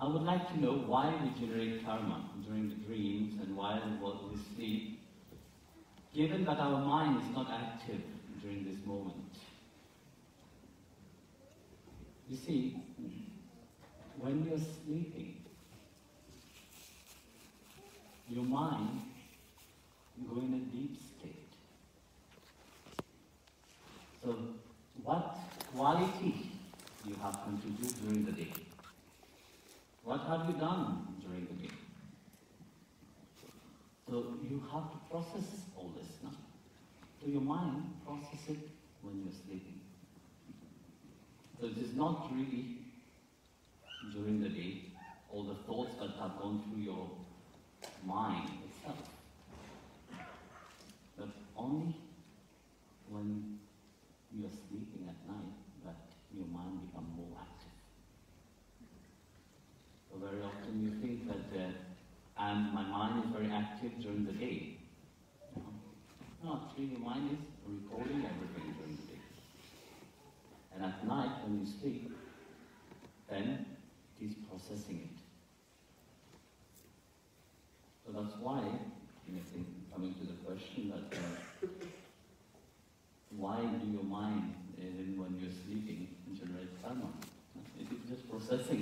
I would like to know why we generate karma during the dreams and while we sleep, given that our mind is not active during this moment. You see, when you're sleeping, your mind go in a deep state. So, what quality you have contributed during the day? Have you done during the day? So you have to process all this now. So your mind process it when you're sleeping. So it is not really during the day all the thoughts that have gone through your mind and my mind is very active during the day. No, actually, your mind is recording everything during the day. And at night, when you sleep, then it is processing it. So that's why, you know, coming to the question that uh, why do your mind, even when you're sleeping, generate karma? It is just processing